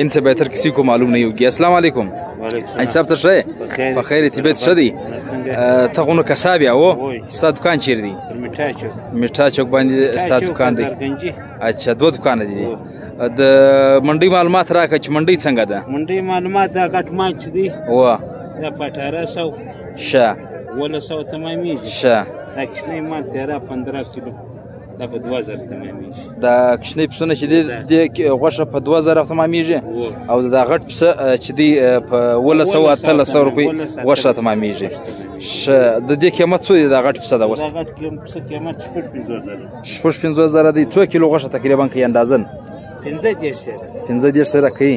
ان سے بہتر کسی کو معلوم نہیں ہوگی السلام علیکم صاحب ته شه په خیر طبیعت شه دی ته غونو کساب یا و ستا دکان چیر دی میټا چوک باندې ستا دکان دی اچھا دو دکان دی د منډي معلومات راکړه چې منډي څنګه ده منډي معلومات دا غټ ماچ دی و دا په 1800 شه ولا سو تمامي شه دا کښنه ما 13 15 کیلو دا په 2000 تمامېږي دا کښنی پسونه چې دی د غوښه په 2000 تمامېږي او دا غټ پس چې دی په 1100 روپۍ غوښه تمامېږي ش د دې قیمت څو دی دا غټ پس دا وس دا غټ قیمت 15000 15000 دی 2 کیلو غوښه تقریبا کې اندازن 15 دیر سره 15 دیر سره کوي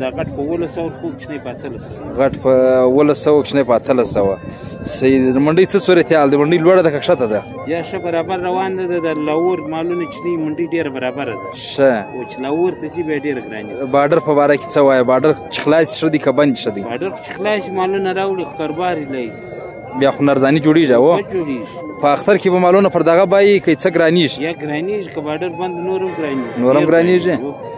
دا غټ په 1100 خو کښنه په 1300 غټ په 1100 کښنه په 1300 سید منډي څه صورت حال دی منډي لوړه ده کښته ده یا شه برابر روان ده د لاور مالونه چلی منډي ډیر برابر ده شه او چې لاور ته جی به ډیر ګران دي بارډر په باره کې څه وای بارډر خلاص شې دي کبند شې دي بارډر خلاص مالونه راوړي خربار لای بیا خو نرزانی جوړیږي او په اختر کې به مالونه پر دغه بای کې څه ګرانیږي یا ګرانیږي کباډر بند نورم ګرانیږي نورم ګرانیږي